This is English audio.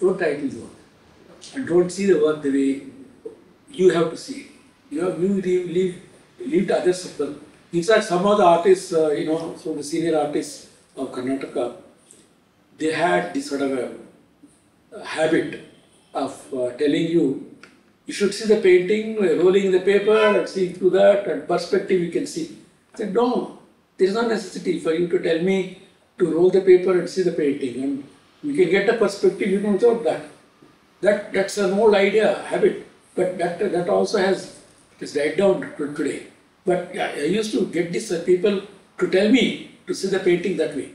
don't try the work. And don't see the work the way you have to see it. You know, you leave, leave, leave to others people. In fact, some of the artists, uh, you know, some of the senior artists of Karnataka, they had this sort of a, a habit of uh, telling you, you should see the painting, uh, rolling the paper and see through that and perspective you can see. I said, no, there is no necessity for you to tell me to roll the paper and see the painting and we can get a perspective even without that. That that's an old idea, habit, but that that also has it's died down to today. But yeah, I used to get these uh, people to tell me to see the painting that way.